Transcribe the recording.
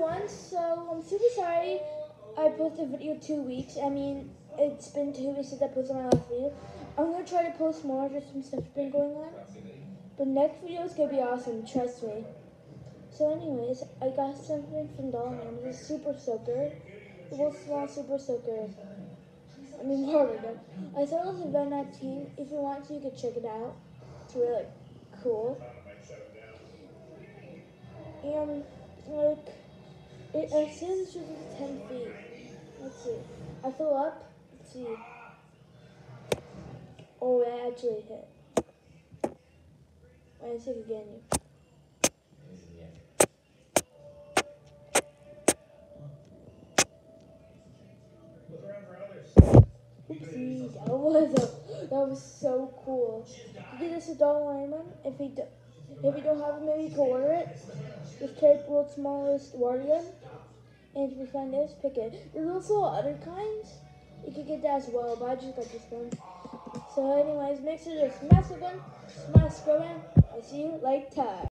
everyone. So I'm super sorry I posted a video two weeks. I mean, it's been two weeks since I posted my last video. I'm gonna try to post more, just some stuff's been going on. But next video is gonna be awesome, trust me. So anyways, I got something from Dollar Man. It's a super soaker. The world's small super soaker. I mean, water gun. I saw this Van 19. If you want to, you can check it out. It's really cool. And like, it, says it's 10 feet. Let's see. I fill up. Let's see. Oh, it actually hit. Let's see again. Oopsie, that was a, that was so cool. You get this at Dollar Layman. If you don't, if you don't have it, maybe you can order it. World's smallest water and if you find this, pick it. There's also other kinds. You can get that as well, but I just got this one. So, anyways, make sure to smash the gun, smash the man. I'll see you later.